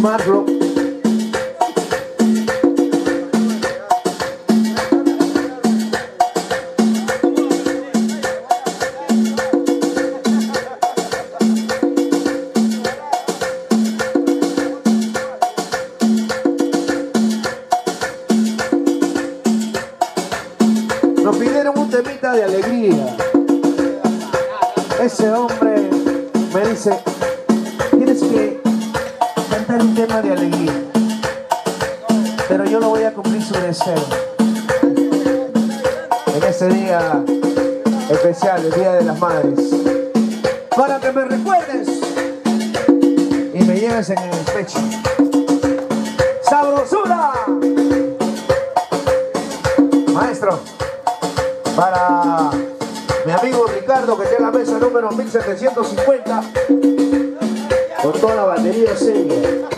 Marlo. Nos pidieron un temita de alegría. Ese hombre me dice, tienes que cantar un tema de alegría. Pero yo no voy a cumplir su deseo. En ese día especial, el Día de las Madres. Para que me recuerdes y me lleves en el pecho. ¡Sabrosura! Maestro, para mi amigo Ricardo que en la mesa número 1750 con toda la batería seria.